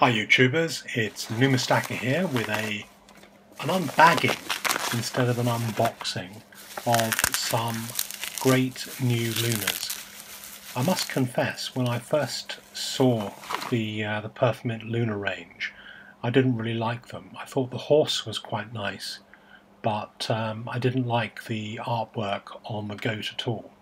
Hi YouTubers, it's Numistacker here with a an unbagging instead of an unboxing of some great new Lunars. I must confess, when I first saw the uh, the Perfamint Lunar range, I didn't really like them. I thought the horse was quite nice, but um, I didn't like the artwork on the goat at all.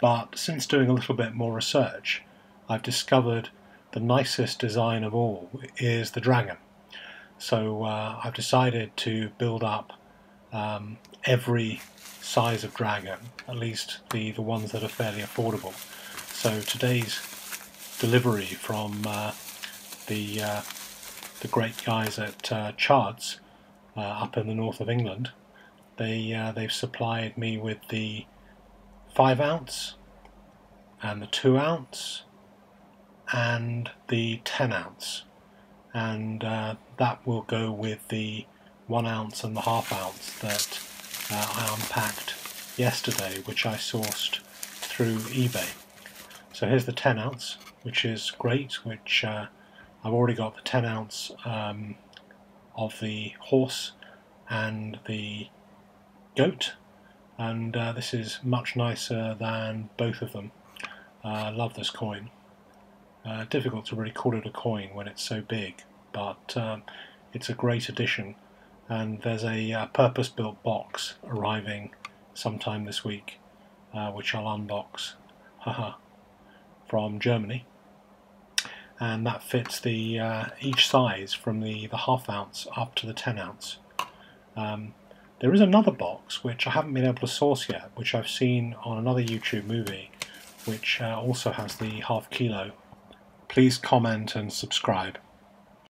But since doing a little bit more research, I've discovered the nicest design of all is the dragon. So uh, I've decided to build up um, every size of dragon, at least the, the ones that are fairly affordable. So today's delivery from uh, the uh, the great guys at uh, Chards uh, up in the north of England, they uh, they've supplied me with the five ounce and the two ounce and the 10 ounce and uh, that will go with the 1 ounce and the half ounce that uh, I unpacked yesterday which I sourced through eBay. So here's the 10 ounce which is great which uh, I've already got the 10 ounce um, of the horse and the goat and uh, this is much nicer than both of them. I love this coin. Uh, difficult to really call it a coin when it's so big, but um, it's a great addition. And there's a uh, purpose-built box arriving sometime this week, uh, which I'll unbox, haha, from Germany. And that fits the uh, each size from the, the half ounce up to the 10 ounce. Um, there is another box which I haven't been able to source yet, which I've seen on another YouTube movie, which uh, also has the half kilo please comment and subscribe.